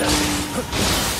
Now!